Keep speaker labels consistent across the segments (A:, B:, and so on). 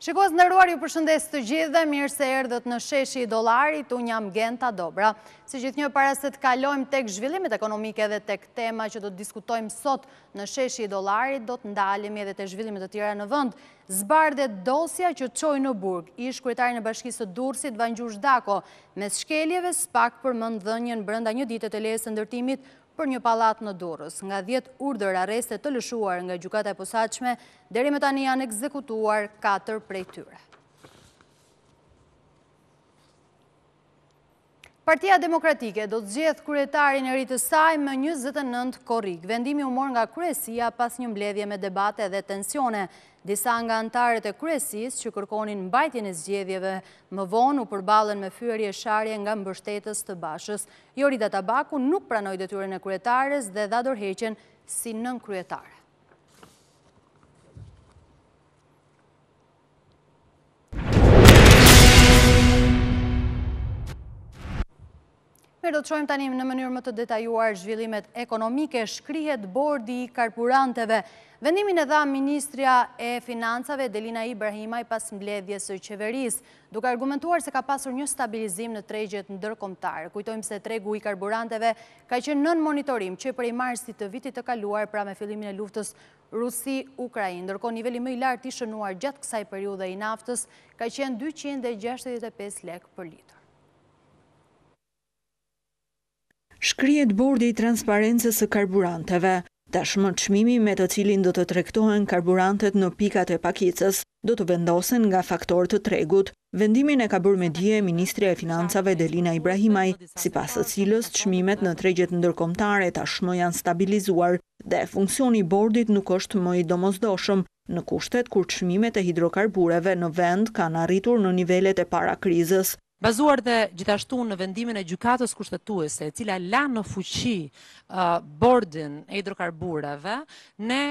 A: Shikues nderuar ju përshëndes të gjithëve mirë se erdhët në Sheshi i Dollarit, unë jam Genta Dobra. Si gjithnjë para se të kalojmë tek zhvillimet ekonomike dhe tek tema që do të diskutojmë sot në Sheshi i Dollarit, do të ndalemi edhe te zhvillime të tjera në vend. Zbardhet dosja që çoi në burg, ish kryetarin e Bashkisë së Durrësit Vangjush Dako, mes shkeljeve SPAK përmend dhënien brenda një dite të lejes së ndërtimit për një pallat në Durrës. Nga dhjetë urdhër arreste të lëshuar nga Gjykata e Posaçme, deri më tani janë ekzekutuar katër prej tyre. Partia Demokratike do të zgjedh kryetarin e ri të saj më 29 korrik. Vendimi u mor nga kryesia pas një mbledhje me debate dhe tensione. Disa nga anëtarët e kryesisë që kërkonin mbajtjen e zgjedhjeve më vonë u përballën me fyerje e sharje nga mbështetës të Bashës. Jorida Tabaku nuk pranoi detyrën e kryetares dhe dha dorëheqjen si nënkryetare. Mirë do të shohim tani në mënyrë më të detajuar zhvillimet ekonomike, shkrihet bordi i karburanteve. Vendimin e dha ministrja e Financave Delina Ibrahimaj pas mbledhjes së qeverisë. duke argumentuar se ka pasur një stabilizim në tregjet ndërkombëtare. Kujtojmë se tregu i karburanteve ka qenë nën monitorim që prej marsit të vitit të kaluar pra me fillimin e luftës Rusi-Ukrainë. Ndërkohë niveli më i lartë i shënuar gjatë kësaj periudhe i naftës ka qenë 265 lekë për litër.
B: Shkrihet Bordi i Transparencës së Karburanteve. Tashmë çmimi me të cilin do të tregtohen karburantet në pikat e pakicës, do të vendosen nga faktorë të tregut. Vendimin e ka bërë me dije ministrja e Financave Delina Ibrahimaj, sipas së cilës çmimet në tregjet ndërkombëtare tashmë janë stabilizuar dhe funksioni i bordit nuk është më i domosdoshëm në kushtet kur çmimet e hidrokarbureve në vend kanë arritur në nivelet e para krizës.
C: Bazuar dhe gjithashtu në vendimin e Gjykatës Kushtetuese, e cila la në fuqi Bordin e Hidrokarbureve, ne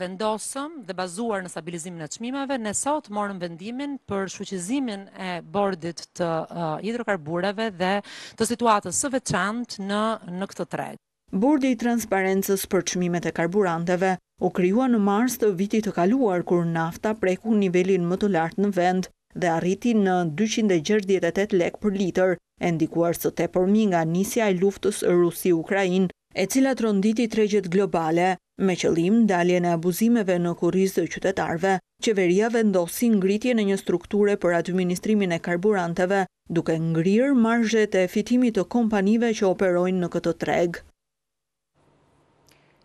C: vendosëm dhe bazuar në stabilizimin e çmimeve, ne sot morëm vendimin për shfuqizimin e Bordit të Hidrokarbureve dhe të situatës së veçantë në këtë treg.
B: Bordi i Transparencës për Çmimet e Karburanteve u krijua në mars të vitit të kaluar kur nafta preku nivelin më të lartë në vend dhe arriti në dyqind e gjashtëdhjetë e tetë lekë për litër, e ndikuar së tepërmi nga nisja e luftës Rusi-Ukrainë, e cila tronditi tregjet globale, me qëllim ndaljen e abuzimeve në kurriz të qytetarëve, qeveria vendosi ngritjen e një strukture për administrimin e karburanteve duke ngrirë marzhet e fitimit të kompanive që operojnë në këtë treg.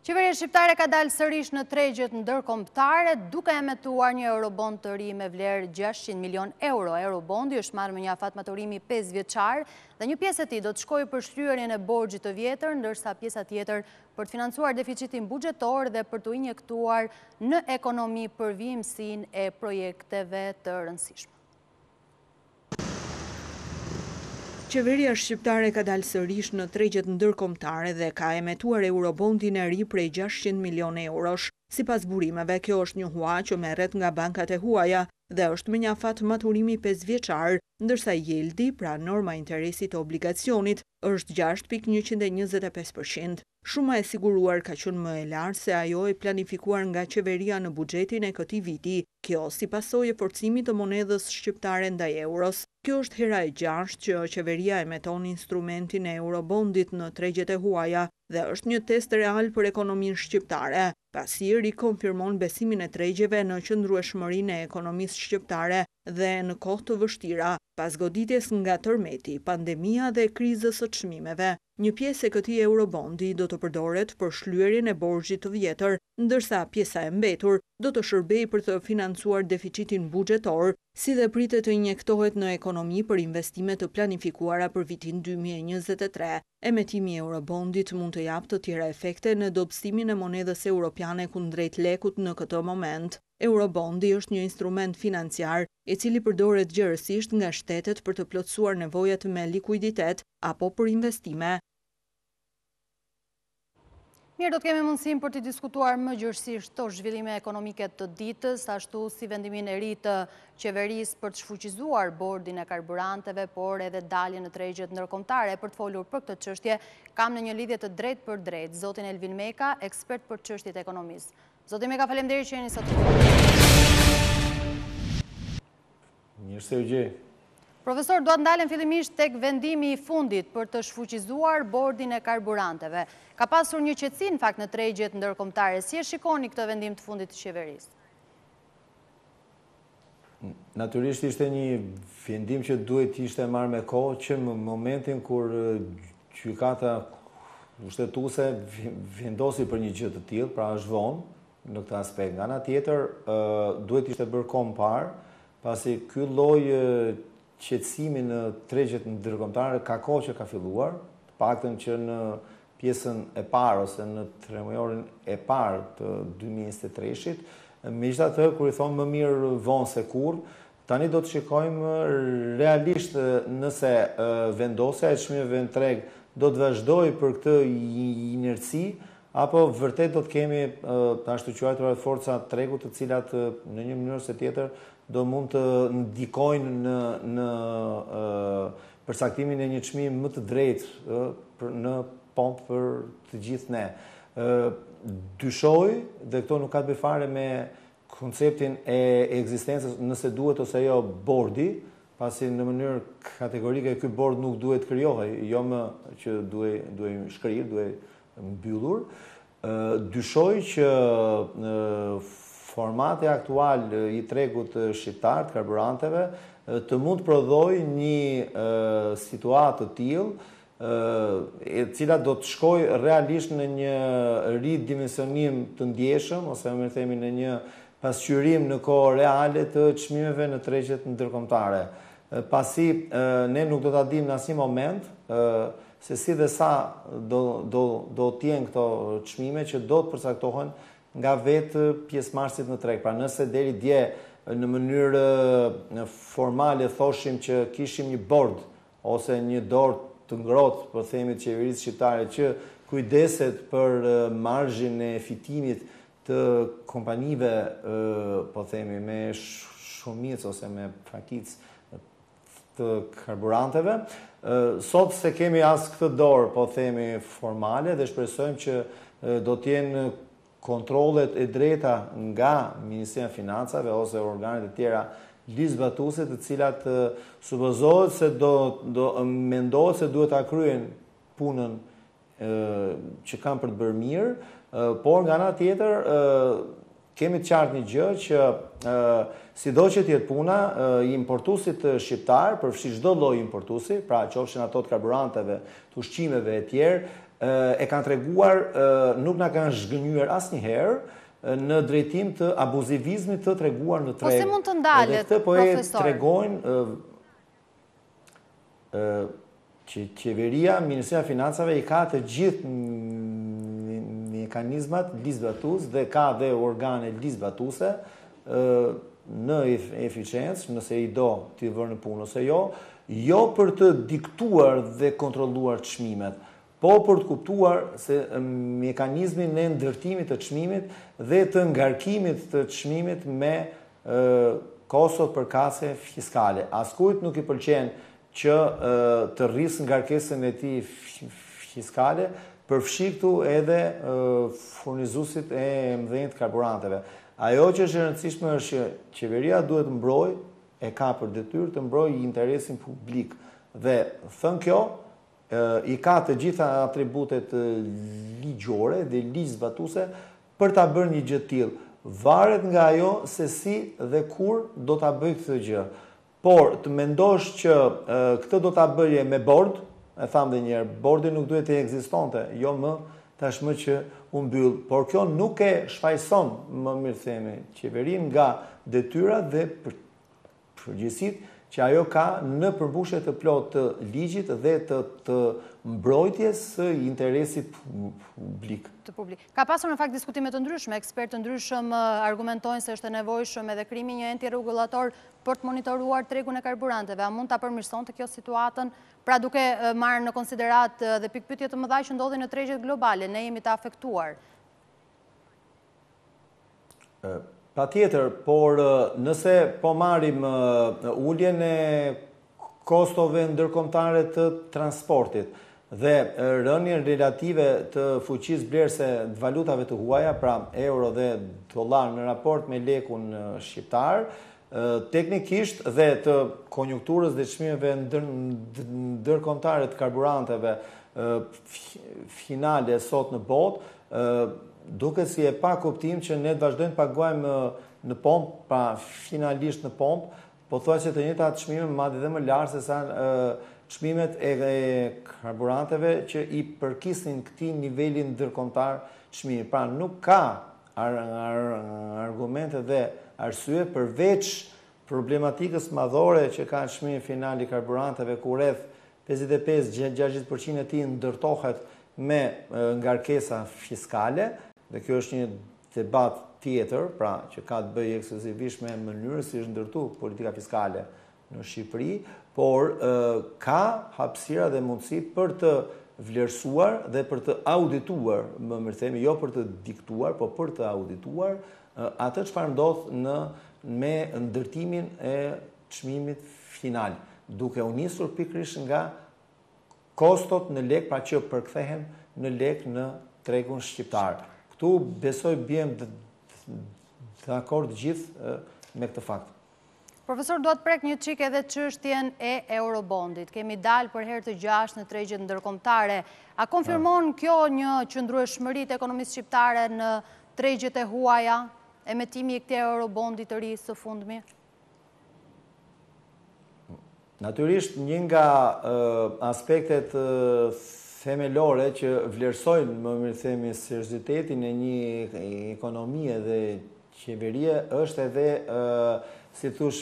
A: Qeveria shqiptare ka dalë sërish në tregjet ndërkombëtare, duke emetuar një eurobond të ri me vlerë gjashtëqind milionë euro. Eurobondi është marrë me një afat maturimi pesëvjeçar dhe një pjesë e tij do të shkojë për shlyerjen e borxhit të vjetër, ndërsa pjesa tjetër për të financuar deficitin buxhetor dhe për t'u injektuar në ekonomi për vijimësinë e projekteve të rëndësishme.
B: Qeveria shqiptare ka dalë sërish në tregjet ndërkombëtare dhe ka emetuar eurobondin e ri prej gjashtëqind milionë eurosh. Sipas burimeve, kjo është një hua që merret nga bankat e huaja dhe është me një afat maturimi pesëvjeçar, ndërsa yield-i, pra norma e interesit të obligacionit, është gjashtë pikë njëqind e njëzet e pesë për qind. Shuma e siguruar ka qenë më e lartë se ajo e planifikuar nga qeveria në buxhetin e këtij viti, kjo si pasojë e forcimit të monedhës shqiptare ndaj euros. Kjo është hera e gjashtë që qeveria emeton instrumentin e eurobondit në tregjet e huaja dhe është një test real për ekonominë shqiptare, pasi rikonfirmon besimin e tregjeve në qëndrueshmërinë e ekonomisë shqiptare dhe në kohë të vështira, pas goditjes nga tërmeti, pandemia dhe krizës së çmimeve. Një pjesë e këtij eurobondi do të përdoret për shlyerjen e borxhit të vjetër, ndërsa pjesa e mbetur do të shërbejë për të financuar deficitin buxhetor, si dhe pritet të injektohet në ekonomi për investime të planifikuara për vitin dy mijë e njëzet e tre. Emetimi i eurobondit mund të japë të tjera efekte në dobësimin e monedhës europiane kundrejt lekut në këtë moment. Eurobondi është një instrument financiar, i cili përdoret gjerësisht nga shtetet për të plotësuar nevojat me likuiditet apo për investime.
A: Mirë, do të kemi mundësinë për t'i diskutuar më gjerësisht këto zhvillime ekonomike të ditës, ashtu si vendimin e ri të qeverisë për të shfuqizuar bordin e karburanteve, por edhe daljen në tregjet ndërkombëtare. Për të folur për këtë çështje, kam në një lidhje të drejtpërdrejtë zotin Elvin Meka, ekspert për çështjet e ekonomisë. Zoti Meka, faleminderit që jeni sot.
D: Mirë se ju gjej.
A: Profesor, dua të ndalem fillimisht tek vendimi i fundit për të shfuqizuar bordin e karburanteve. Ka pasur një qetësi në fakt në tregjet ndërkombëtare. Si e shikoni këtë vendim të fundit të qeverisë?
D: Natyrisht ishte një vendim që duhej të ishte marrë me kohë që në momentin kur gjykata kushtetuese vendosi për një gjë të tillë, pra është vonë në këtë aspekt. Nga ana tjetër, duhej të ishte bërë kohë më parë, pasi ky lloj Qetësimi në tregjet ndërkombëtare ka kohë që ka filluar, të paktën që në pjesën e parë ose në tremujorin e parë të dy mijë e njëzet e treshit. Megjithatë, kur i thonë më mirë vonë se kurrë, tani do të shikojmë realisht nëse vendosja e çmimeve në treg do të vazhdojë për këtë inerci Apo vërtet do të kemi të ashtuquajturat forca tregu të cilat në një mënyrë ose tjetër do mund të ndikojnë në në përcaktimin e një çmimi më të drejtë për në pompë për të gjithë ne. Dyshoj dhe këto nuk ka të bëjë fare me konceptin e ekzistencës nëse duhet ose jo bordi, pasi në mënyrë kategorike ky bord nuk duhej të krijohej, jo më që duhej duhej shkrirë, duhej mbyllur, dyshoj që formati aktual i tregut shqiptar të karburanteve të mund të prodhojë një situatë të tillë e cila do të shkojë realisht në një ridimensionim të ndjeshëm, ose më themi në një pasqyrim në kohë reale të çmimeve në tregjet ndërkombëtare. Pasi ne nuk do ta dimë në asnjë moment se si dhe sa do do do të jenë këto çmime që do të përcaktohen nga vetë pjesëmarrësit në treg. Pra nëse deri dje në mënyrë formale thoshim që kishim një bord ose një dorë të ngrohtë po themi të qeverisë shqiptare që kujdeset për marzhin e fitimit të kompanive po themi me shumicë ose me pakicë të karburanteve sot s'e kemi as këtë dorë po themi formale dhe shpresojmë që do të jenë Kontrollet e drejta nga Ministria e Financave ose organet e tjera ligjzbatuese të cilat supozohet se do do mendohet se duhet ta kryejnë punën që kanë për të bërë mirë, por nga ana tjetër kemi të qartë një gjë që sido që të jetë puna, importuesit shqiptarë, përfshi çdo lloj importuesi, pra qofshin ato të karburanteve, të ushqimeve etj, e kanë treguar nuk na kanë zhgënjyer asnjëherë në drejtim të abuzivizmit të treguar në treg.
A: Po si mund të ndalet, profesor?
D: Dhe këtë po e tregojnë që qeveria, Ministria e Financave i ka të gjithë mekanizmat ligjzbatues dhe ka dhe organe ligjzbatuese, në eficiencë, nëse i do t'i vërë në punë ose jo, jo për të diktuar dhe kontrolluar çmimet, po për të kuptuar se mekanizmin e ndërtimit të çmimit dhe të ngarkimit të çmimit me kostot përkatëse fiskale. Askujt nuk i pëlqen që të rrisë ngarkesën e tij fiskale, përfshi këtu edhe furnizuesit e mëdhenj të karburanteve. Ajo që është e rëndësishme është që qeveria duhet të mbrojë, e ka për detyrë të mbrojë interesin publik. Dhe thënë kjo, i ka të gjitha atributet ligjore dhe ligjzbatuese për ta bërë një gjë të tillë. Varet nga ajo se si dhe kur do ta bëjë këtë gjë. Por, të mendosh që këtë do ta bëje me bord, e thamë dhe një herë, bordi nuk duhet të ekzistonte, jo më tashmë që u mbyll, por kjo nuk e shfajëson, më mirë themi, qeverinë nga detyrat dhe përgjegjësitë që ajo ka në përmbushje të plotë të ligjit dhe të të mbrojtjes së interesit publik.
A: Ka pasur në fakt diskutime të ndryshme, ekspertë të ndryshëm argumentojnë se është e nevojshme edhe krijimi i një enti rregullator për të monitoruar tregun e karburanteve, a mund ta përmirësonte kjo situatën, pra duke marrë në konsideratë dhe pikëpyetje të mëdha që ndodhin në tregjet globale, ne jemi të afektuar.
D: Patjetër, por nëse po marrim uljen e kostove ndërkombëtare të transportit dhe rënien relative të fuqisë blerëse të valutave të huaja, pra euro dhe dollar në raport me lekun shqiptar, teknikisht dhe të konjunkturës dhe çmimeve ndërkombëtare të karburanteve finale sot në botë, duket si e pakuptim që ne të vazhdojmë të paguajmë në pompë, pra finalisht në pompë, Pothuajse të njëjta çmime, madje dhe më lartë se sa çmimet e karburanteve që i përkisnin këtij niveli ndërkombëtar çmimi. Pra nuk ka argumente dhe arsye përveç problematikës madhore që ka çmimi final i karburanteve ku rreth 55-60% e tij ndërtohet me ngarkesa fiskale dhe kjo është një Debat tjetër, pra, që ka të bëjë ekskluzivisht me mënyrën si është ndërtu politika fiskale në Shqipëri, por ka hapësira dhe mundësi për të vlerësuar dhe për të audituar, më mirë themi, jo për të diktuar, por për të audituar atë çfarë ndodh në me ndërtimin e çmimit final, duke u nisur pikërisht nga Kostot në lekë pra që përkthehen në lekë në tregun shqiptar. Këtu besoj biem dakord gjithë me këtë fakt.
A: Profesor dua të prek një çikë edhe çështjen e eurobondit. Kemi dalë për herë të gjashtë në tregjet ndërkombëtare. A konfirmon kjo një qëndrueshmëri të ekonomisë shqiptare në tregjet e huaja, emetimi i këtij eurobondit të ri së fundmi?
D: Natyrisht një nga aspektet themelore që vlerësojnë më mirë themi seriozitetin e një ekonomie dhe qeverie është edhe si të thuash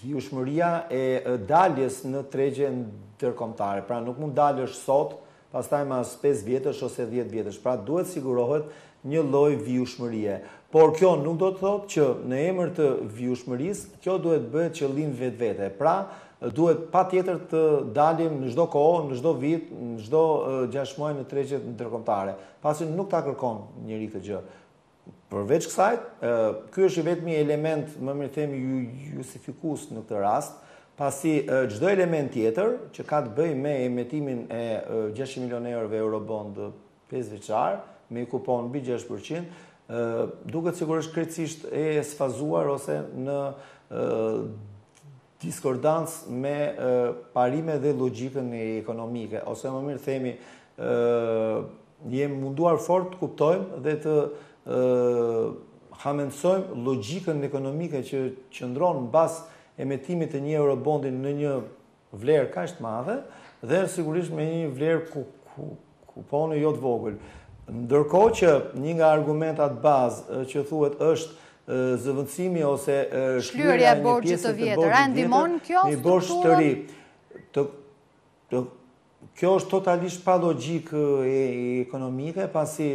D: vijueshmëria e daljes në tregje ndërkombëtare. Pra nuk mund dalësh sot pastaj mas pesë vjetësh ose dhjetë vjetësh, pra duhet sigurohet një lloj vijueshmërie. Por kjo nuk do të thotë që në emër të vijueshmërisë, kjo duhet bëhet qëllim vetvete. Pra, duhet patjetër të dalim në çdo kohë, në çdo vit, në çdo gjashtë muaj në tregjet ndërkombëtare, pasi nuk ta kërkon njeri këtë gjë. Përveç kësaj, ky është i vetmi element, më mirë themi, justifikues në këtë rast, pasi çdo element tjetër që ka të bëjë me emetimin e 600 milionë eurove eurobond 5 vjeçar me kupon mbi 6%, duket sigurisht krejtësisht e sfazuar ose në diskordancë me parime dhe logjikën ekonomike, ose më mirë themi, jemi munduar fort të kuptojmë dhe të hamendësojmë logjikën ekonomike që qëndron mbas emetimit të një eurobondi në një vlerë kaq të madhe dhe sigurisht me një vlerë ku Kuponi jo të vogël. Ndërkohë që një nga argumentat bazë që thuhet është zëvendësimi ose
A: shlyerja e borxhit të vjetër, a ndihmon kjo strukturën?
D: Kjo është totalisht pa logjikë ekonomike, pasi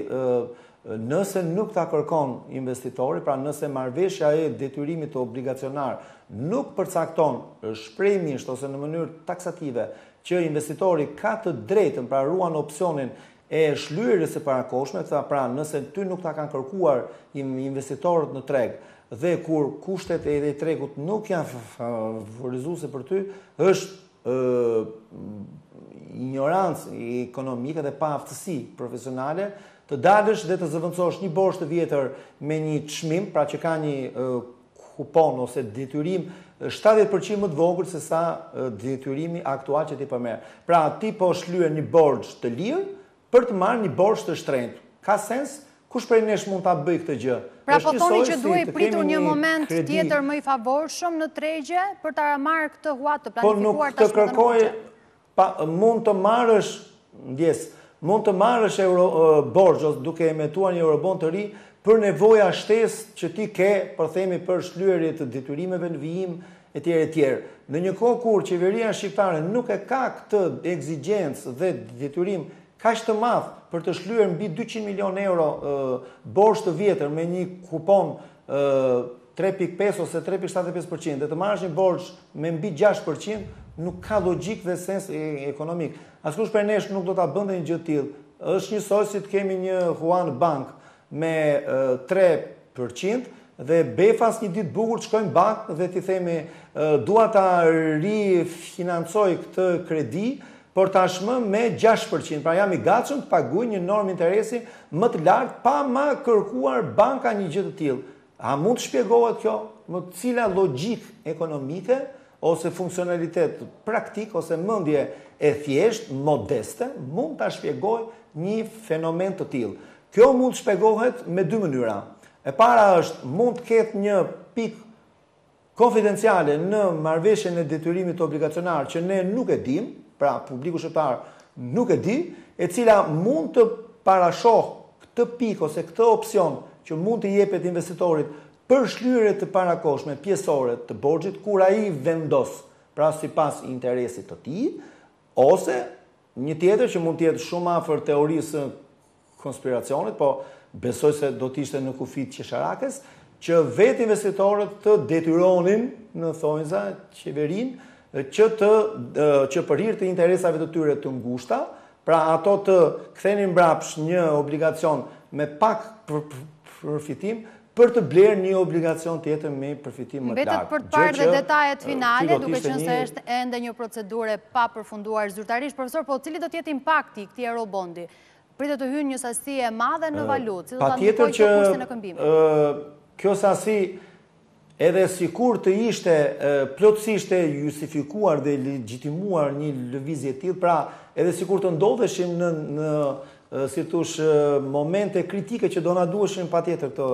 D: nëse nuk ta kërkon investitori, pra nëse marrëveshja e detyrimit obligacionar nuk përcakton shprehimisht ose në mënyrë taksative që investitori ka të drejtën, pra ruan opsionin e shlyerjes së parakohshme, këta pra nëse ty nuk ta kanë kërkuar investitorët në treg dhe kur kushtet e tregut nuk janë favorizuese për ty, është injorancë ekonomike dhe paaftësi profesionale, të dalësh dhe të zëvendësosh një borxh të vjetër me një çmim, pra që ka një kupon ose detyrim 70 përqind më të vogël se sa detyrimi aktual që ti po merr. Pra, ti po shlyen një borxh të lirë për të marrë një borxh të shtrenjtë. Ka sens? Kush prej nesh mund ta bëjë këtë gjë?
A: Pra po thoni që duhej pritur një moment tjetër më i favorshëm në tregje për ta marrë këtë hua të planifikuar
D: tashmë të në Pa, mund të marrësh, ndjesë, mund të marrësh euro borxh ose duke emetuar një eurobond të ri për nevoja shtesë që ti ke, po themi për shlyerje të detyrimeve në vijim etj etj. Në një kohë kur qeveria shqiptare nuk e ka këtë ekzigjencë dhe detyrim kaq të madh për të shlyer mbi dyqind milionë euro borxh të vjetër me një kupon tre pikë pesë ose tre pikë shtatëdhjetë e pesë për qind dhe të marrësh një borxh me mbi gjashtë për qind nuk ka logjikë dhe sens ekonomik. Askush prej nesh nuk do ta bënte një gjë të tillë. Është njësoj si të kemi një hua në bankë me tre për qind dhe befas një ditë të bukur të shkojmë në bankë dhe t'i themi dua ta rifinancoj këtë kredi, por tashmë me 6%. Pra jam i gatshëm të paguaj një normë interesi më të lartë pa ma kërkuar banka një gjë të tillë. A mund të shpjegohet kjo? Më, cila logjikë ekonomike ose funksionalitet praktik ose mendje e thjeshtë modeste mund ta shpjegojë një fenomen të tillë? Kjo mund të shpjegohet me dy mënyra. E para është mund të ketë një pikë konfidenciale në marrëveshjen e detyrimit obligacionar që ne nuk e dimë, pra publiku shqiptar nuk e di, e cila mund të parashohë këtë pikë ose këtë opsion që mund t'i jepet investitorit për shlyerje të parakohshme pjesore të borxhit kur ai vendos, pra sipas interesit të tij, ose një tjetër që mund të jetë shumë afër teorisë së konspiracionit, po besoj se do të ishte në kufijtë e qesharakes, që vetë investitorët të detyronin në thonjza qeverinë që të që për hir të interesave të tyre të ngushta, pra ato të kthenin mbrapsh një obligacion me pak përfitim për të blerë një obligacion tjetër me përfitim më të lartë.
A: Mbetet për t'u parë dhe detajet finale, duke qenë se është ende një procedurë e papërfunduar zyrtarisht, profesor, po cili do të jetë impakti i këtij eurobondi? Pritet të hyjë një sasi e madhe në valutë, si do ta ndikojë kjo kursin e këmbimit?
D: Patjetër që kjo sasi edhe sikur të ishte plotësisht e justifikuar dhe e legjitimuar një lëvizje e tillë, pra edhe sikur të ndodheshim në në si të thuash momente kritike që do na duheshin patjetër këto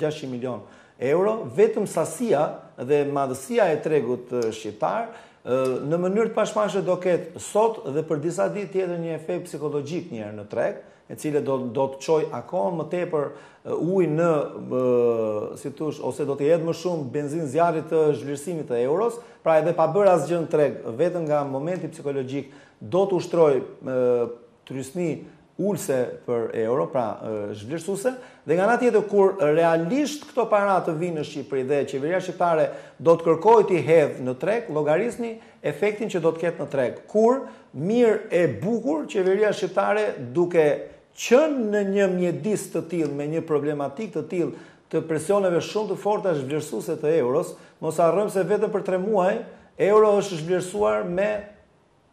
D: 600 milionë euro, vetëm sasia dhe madhësia e tregut shqiptar Në mënyrë të pashmangshme do ketë sot dhe për disa ditë tjetër një efekt psikologjik një herë në treg, e cila do të çojë akoma më tepër ujë në si të thuash ose do të jetë më shumë benzinë zjarrit të zhvlerësimit të euros, pra edhe pa bërë asgjë në treg, vetëm nga momenti psikologjik do të ushtrojë trysni ulëse për euro, pra zhvlerësuese, dhe nga ana tjetër kur realisht këto para të vijnë në Shqipëri dhe qeveria shqiptare do të kërkojë t'i hedhë në treg, llogarisni efektin që do të ketë në treg. Kur mirë e bukur qeveria shqiptare duke qenë në një mjedis të tillë me një problematikë të tillë të presioneve shumë të forta zhvlerësuese të euros, mos harrojmë se vetëm për tre muaj euro është zhvlerësuar me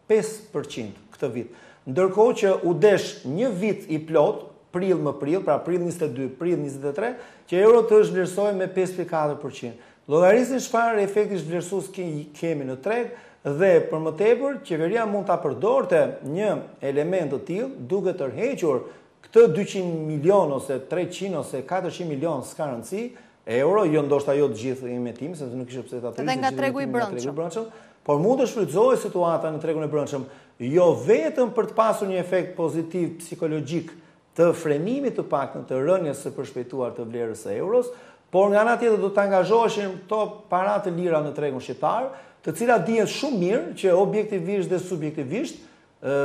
D: pesë për qind këtë vit. Ndërkohë që u desh një vit i plotë, prill më prill, pra prill 22, prill 23, që euro të zhvlerësohej me 5.4 për qind. Llogarisni çfarë efekti zhvlerësues kemi në treg dhe për më tepër qeveria mund ta përdorte një element të tillë duke tërhequr këtë 200 milion ose 300 ose 400 milion s'ka rëndësi Euro, jo ndoshta jo të gjithë emetimin, sepse nuk kishte pse ta
A: tërhiqte. Dhe nga tregu i brendshëm.
D: Por mund të shfrytëzohej situata në tregun e brendshëm, jo vetëm për të pasur një efekt pozitiv psikologjik të frenimit të paktën të rënies së përshpejtuar të vlerës së euros, por nga ana tjetër do të angazhoheshin këto para të lira në tregun shqiptar, të cilat dihet shumë mirë që objektivisht dhe subjektivisht ë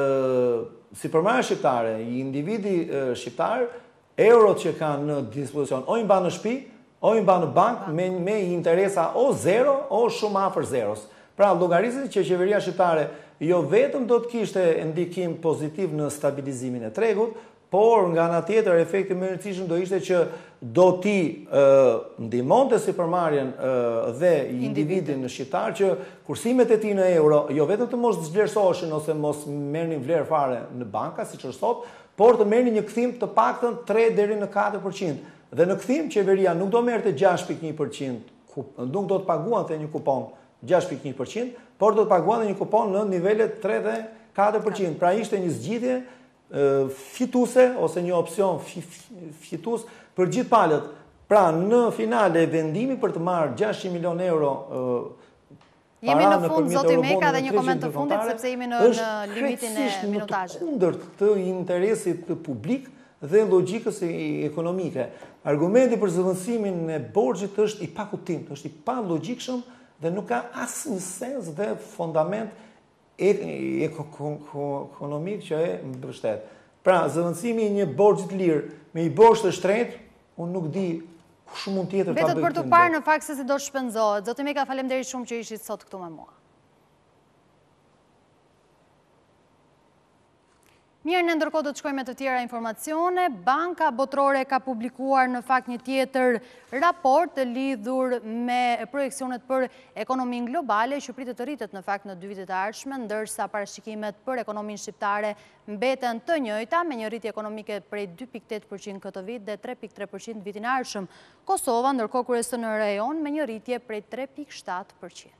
D: sipërmarrja shqiptare, i individi shqiptar Eurot që kanë në dispozicion, o i mban në shpi, o i mban në bankë me me interesa o zero, o shumë afër zeros. Pra llogarisni që qeveria shqiptare jo vetëm do të kishte ndikim pozitiv në stabilizimin e tregut, por nga ana tjetër efekti më i rëndësishëm do ishte që do t'i ë ndihmonte sipërmarrjen ë dhe individin në shqiptar që kursimet e tij në euro jo vetëm të mos zhvlerësoheshin ose mos merrnin vlerë fare në banka siç është sot, por të merrnin një kthim të paktën tre deri në katër për qind, dhe në kthim qeveria nuk do merrte gjashtë pikë një për qind, nuk do të paguante një kupon gjashtë pikë një për qind, por do të paguante një kupon në nivelet tre dhe katër për qind. Pra ishte një zgjidhje fituese ose një opsion fitues për gjithë palët. Pra në finale vendimi për të marrë 600 milion euro
A: Jemi në fund, zoti Meka, dhe një koment të fundit, sepse jemi në limitin e minutazhit.
D: Në të kundërt të interesit publik dhe logjikës ekonomike. Argumenti për zëvendësimin e borxhit është i pakuptimtë, është i palogjikshëm dhe nuk ka asnjë sens dhe fondament ekonomik që e mbështet. Pra, zëvendësimi i një borxhi të lirë me një borxh të shtrenjtë, unë nuk di kush mund tjetër ta
A: bëjë. Mbetet për t'u parë në fakt se si do të shpenzohet. Zoti Meka, faleminderit shumë që ishit sot këtu me mua. Mirë, ne ndërkohë do të shkojmë me të tjera informacione. Banka Botërore ka publikuar në fakt një tjetër raport të lidhur me projeksionet për ekonominë globale që pritet të rritet në fakt në dy vitet e ardhshme, ndërsa parashikimet për ekonominë shqiptare mbeten të njëjta me një rritje ekonomike prej 2.8% këtë vit dhe 3.3% vitin e ardhshëm. Kosova ndërkohë kryeson në rajon me një rritje prej 3.7%.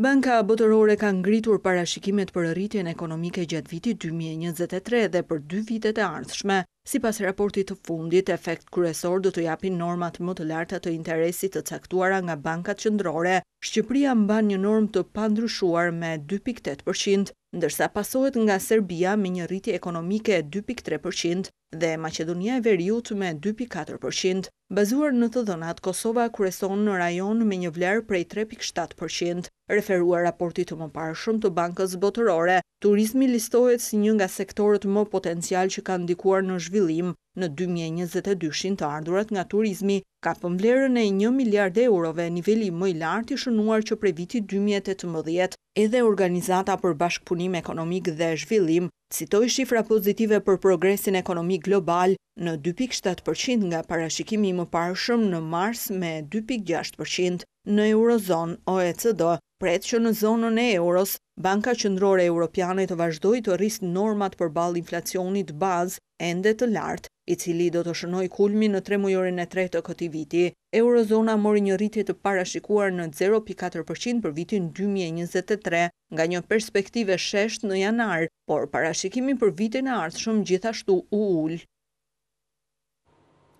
B: Banka Botërore ka ngritur parashikimet për rritjen ekonomike gjatë vitit dy mijë e njëzet e tre dhe për dy vitet e ardhshme. Sipas raportit të fundit, efekt kryesor do të japin normat më të larta të interesit të caktuara nga bankat qendrore. Shqipëria mban një normë të pandryshuar me dy pikë tetë përqind, ndërsa pasohet nga Serbia me një rritje ekonomike dy pikë tre përqind. dhe Maqedonia e Veriut me dy pikë katër për qind. Bazuar në të dhënat, Kosova kryeson në rajon me një vlerë prej tre pikë shtatë për qind. Referuar raportit të mëparshëm të Bankës Botërore, turizmi listohet si një nga sektorët më potencialë që kanë ndikuar në zhvillim. Në dy mijë e njëzet e dyshin të ardhurat nga turizmi kapën vlerën e një miliardë eurove, niveli më i lartë i shënuar që prej vitit dy mijë e tetëmbëdhjetë. Edhe Organizata për Bashkëpunim Ekonomik dhe Zhvillim, Citoi shifra pozitive për progresin ekonomik global në dy pikë shtatë për qind nga parashikimi i mëparshëm në mars me dy pikë gjashtë për qind. Në Eurozonë, OECD pret që në zonën e euros, Banka Qendrore Europiane të vazhdojë të rrisë normat përballë inflacionit bazë ende të lartë, i cili do të shënojë kulmin në tremujorin e tretë të këtij viti. Eurozona mori një rritje të parashikuar në zero pikë katër për qind për vitin dy mijë e njëzet e tre, nga një perspektivë e sheshtë në janar, por parashikimi për vitin e ardhshëm gjithashtu u ul.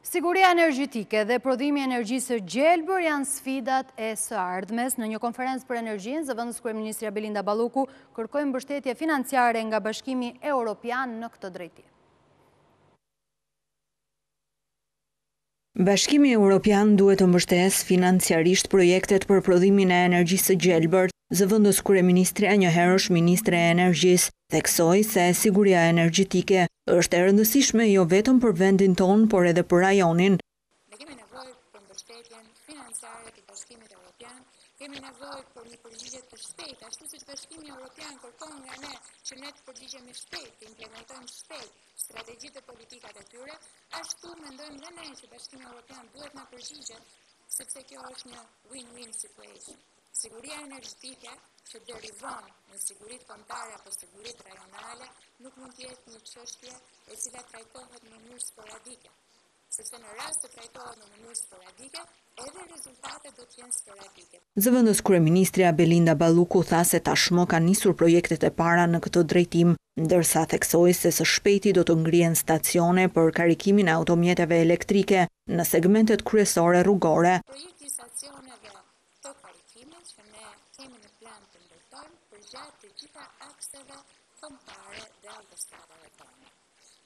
A: Siguria energjetike dhe prodhimi i energjisë së gjelbër janë sfidat e së ardhmes. Në një konferencë për energjinë, zëvendëskryeministrja Belinda Balluku kërkoi mbështetje financiare nga Bashkimi Europian në këtë drejtim.
B: Bashkimi Europian duhet të mbështesë financiarisht projektet për prodhimin e energjisë së gjelbërt. Zëvendëskryeministrja, njëherësh ministre e Energjisë, theksoi se siguria energjetike është e rëndësishme jo vetëm për vendin tonë, por edhe për rajonin.
E: Ne kemi nevojë për mbështetjen financiare të Bashkimit Europian, kemi nevojë për një përgjigje të shpejtë, ashtu siç Bashkimi Europian kërkon nga ne që ne të përgjigjemi shpejt, të implementojmë shpejt, strategjitë dhe politikat e tyre, ashtu mendojmë dhe ne që Bashkimi Evropian duhet na përgjigjet, sepse kjo është një win-win situation. Siguria energjetike që derivon në siguritë kombëtare apo siguritë rajonale nuk mund të jetë një çështje e cila trajtohet në mënyrë sporadike. sepse në rast se trajtohet në mënyrë sporadike, edhe rezultatet do të jenë
B: sporadike. Zëvendëskryeministrja Belinda Balluku tha se tashmë kanë nisur projektet e para në këtë drejtim, ndërsa theksoi se së shpejti do të ngrihen stacione për karikimin e automjeteve elektrike në segmentet kryesore rrugore.
E: Projekti i stacioneve të karikimit që ne kemi në plan të ndërtojmë përgjatë të gjitha akseve kombëtare dhe autostradave tona.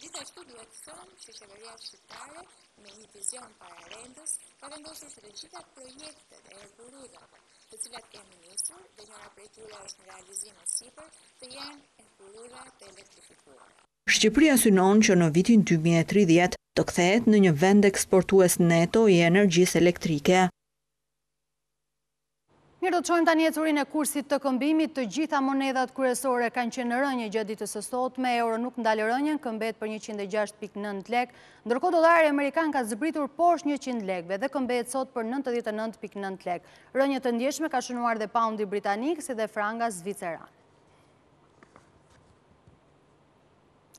E: Gjithashtu duhet thënë që qeveria shqiptare me një vizion pararendës ka vendosur se të gjitha projektet e hekurudhave, të cilat kemi nisur dhe njëra prej tyre është në realizim e sipër, të jenë hekurudha të elektrifikuara.
B: Shqipëria synon që në vitin dy mijë e tridhjetë të kthehet në një vend eksportues neto i energjisë elektrike.
A: Mirë, do të shohim tani ecurinë e kursit të këmbimit. Të gjitha monedhat kryesore kanë qenë në rënie gjatë ditës së sotme. Euro nuk ndal rënien, këmbehet për 106.9 lek. Ndërkohë dollari amerikan ka zbritur poshtë 100 lekëve dhe këmbehet sot për 99.9 lek. Rënie të ndjeshme ka shënuar dhe paundi britanik si dhe franga zviceran.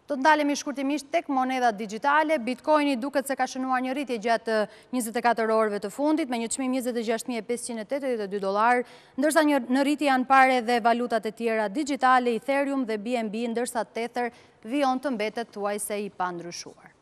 A: Do të ndalemi shkurtimisht tek monedhat digjitale. Bitcoini duket se ka shënuar një rritje gjatë 24 orëve të fundit me një çmim 26582 dollarë, ndërsa në rritje janë parë edhe valutat e tjera digjitale, Ethereum dhe BNB, ndërsa Tether vijon të mbetet thuajse i pandryshuar.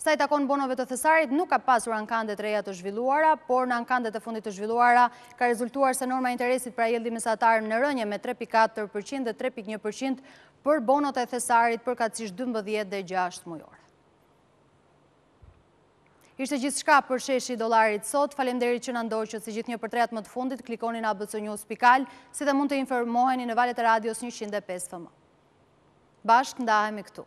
A: Sa i takon bonove të Thesarit, nuk ka pasur ankande të reja të zhvilluara, por në ankandet e fundit të zhvilluara ka rezultuar se norma e interesit pra yield-i mesatar në rënie me 3.4% dhe 3.1% për bonot e Thesarit përkatësisht 12 dhe 6 mujore. Ishte gjithçka për Sheshi i Dollarit sot, faleminderit që na ndoqët, si gjithnjë për të rejat më të fundit, klikoni në ABC News pikë al, si dhe mund të informoheni në valët e radios 105 FM. Bashkë ndahemi këtu.